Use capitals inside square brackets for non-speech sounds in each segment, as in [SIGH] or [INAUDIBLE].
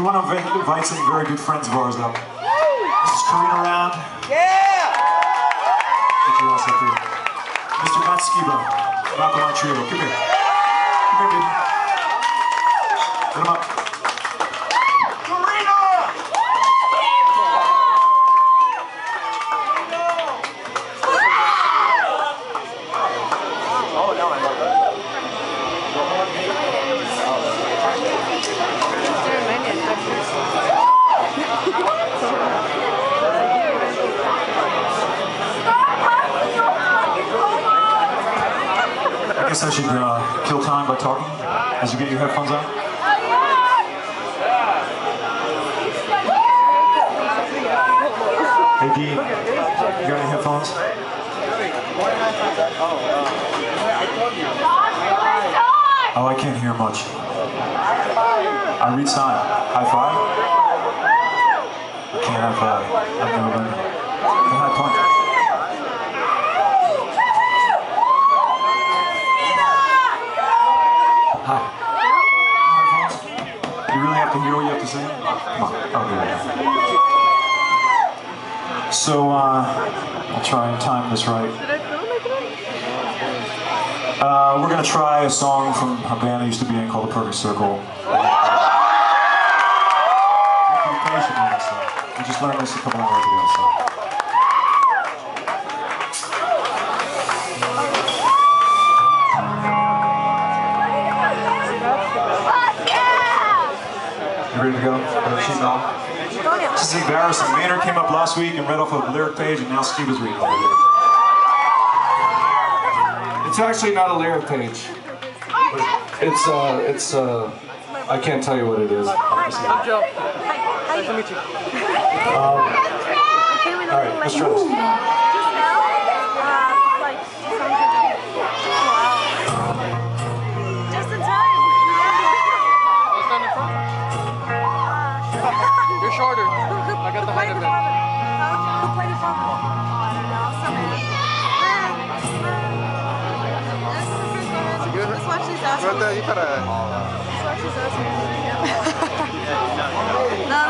We want to invite some very good friends of ours up. This is Carina Round. Yeah! Get your ass up here. Mr. Matt Skiba, Alkaline Trio. Come here. Come here, baby. Get him up. Guess I should uh, kill time by talking as you get your headphones on. Hey D, you got any headphones? Oh, I can't hear much. I read sign. High five? I can't high five. I've never been. High punch? Hi. You really have to hear what you have to say? Come on. Go. So, uh, I'll try and time this right. Uh, we're gonna try a song from a band I used to be in called The Perfect Circle. We just learned this a couple hours ago, so. Ready to go? She's on. This is embarrassing. Maynard came up last week and read off of a lyric page, and now Steve is reading over here. It's actually not a lyric page. It's uh, it's uh, I can't tell you what it is. All right, let's try You're shorter. [LAUGHS] I got the height of that. Who played it from? I don't know. Somebody. Let's watch these assholes. Right you gotta. Let's watch these assholes. [LAUGHS] no,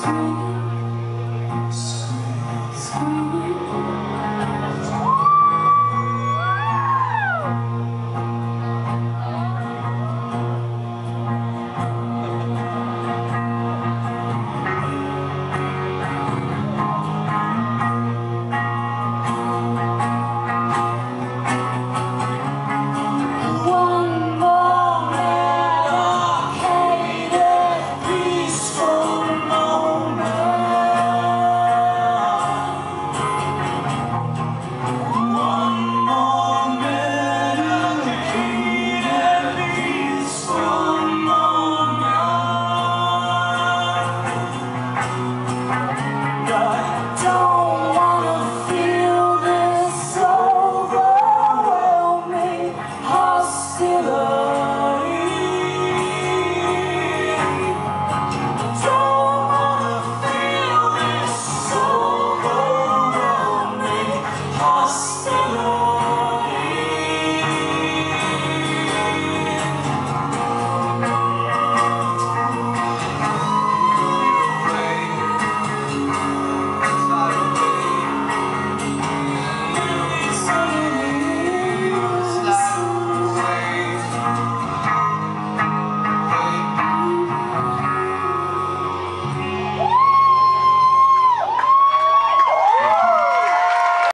Scream